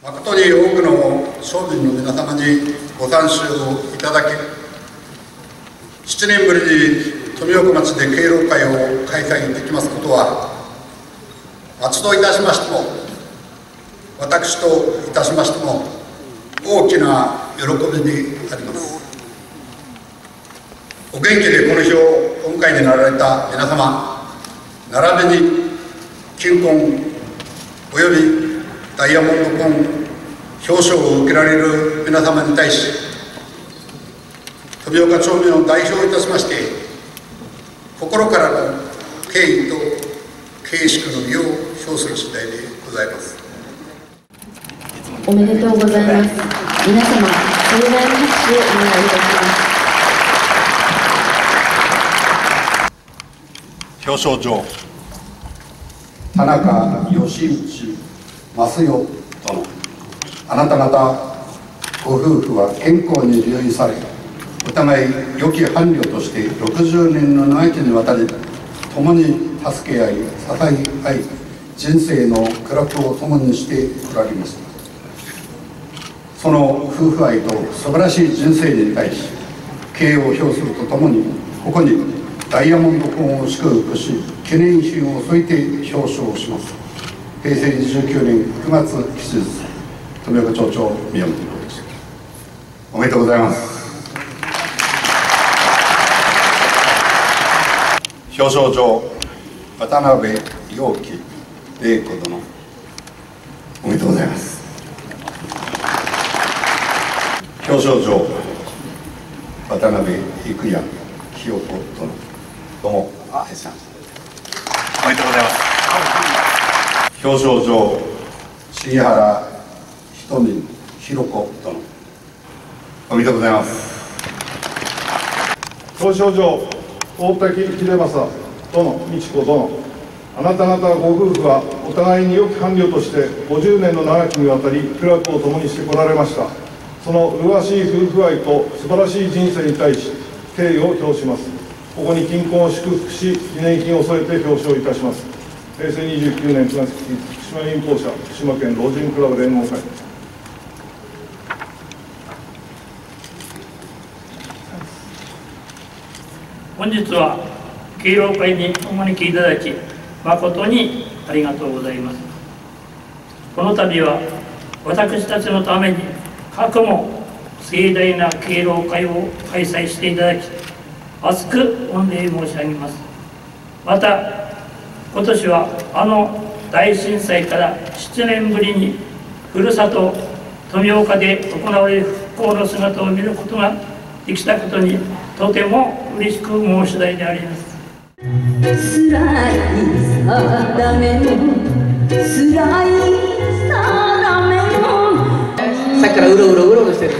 誠に多くの商人の皆様にご参集をいただき7年ぶりに富岡町で敬老会を開催できますことは松戸いたしましても私といたしましても大きな喜びにあります。お元気でこの日をお迎えになられた皆様並びに金婚およびダイヤモンド婚表彰を受けられる皆様に対し富岡町民を代表いたしまして心からの敬意と敬しくの意を表する次第でございます。おめでとうございます。皆様盛大な拍手をお願いいたします。表彰状。田中義内増代殿あなた方ご夫婦は健康に留意されお互い良き伴侶として60年の長きにわたり共に助け合い支え合い人生の苦楽を共にしておられました。その夫婦愛と素晴らしい人生に対し敬意を表するとともにここにダイヤモンド婚を祝福し記念品を添えて表彰します。平成29年9月7日富岡町長宮本ですおめでとうございます。表彰状渡辺陽樹玲子殿。おめでとうございます。表彰状渡辺育也清子殿。どうもあおめでとうございます。表彰状重原ひとみひろ子殿おめでとうございます。表彰状大滝秀政殿美智子殿。あなた方ご夫婦はお互いに良き伴侶として50年の長きにわたり苦楽を共にしてこられました。その麗しい夫婦愛と素晴らしい人生に対し敬意を表します。ここに金婚を祝福し記念品を添えて表彰いたします平成29年9月福島民放社福島県老人クラブ連合会。本日は敬老会にお招きいただき誠にありがとうございます。この度は私たちのために過去も盛大な敬老会を開催していただき厚く御礼申し上げます。また今年はあの大震災から7年ぶりにふるさと富岡で行われる復興の姿を見ることができたことにとても嬉しく申し代であります。さっきからうろうろうろうろしてる